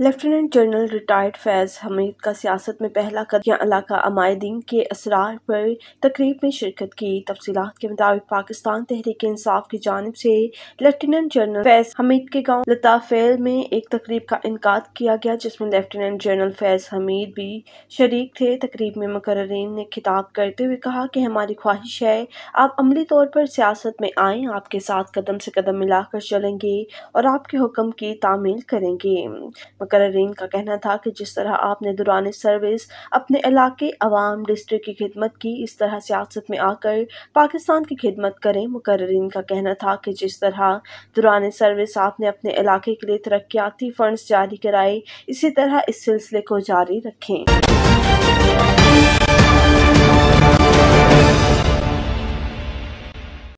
Lieutenant general retired Faiz Hameed का सियासत में पहला कदम इलाका अमायदीन के असरार पर तकरीब में शिरकत की। तफसीत के मुताबिक पाकिस्तान तहरीक इंसाफ की जानब से लेफ्टिनेंट जनरल फैज़ हमीद के गाँव लताफेल में एक तकरीब का इनका किया गया, जिसमें लेफ्टिनेंट जनरल फैज़ हमीद भी शरीक थे। तकरीब में मुकर्रीन ने खिताब करते हुए कहा कि हमारी ख्वाहिश है, आप अमली तौर पर सियासत में आएँ, आपके साथ कदम से कदम मिलाकर चलेंगे और आपके हुक्म की तामील करेंगे। मुकर्रीन का कहना था कि जिस तरह आपने दौरान सर्विस अपने इलाके अवाम डिस्ट्रिक्ट की खिदमत की, इस तरह सियासत में आकर पाकिस्तान की खिदमत करें मुकर्रीन का कहना था कि जिस तरह दौरान सर्विस आपने अपने इलाके के लिए तरक्याती फंड्स जारी कराए, इसी तरह इस सिलसिले को जारी रखें।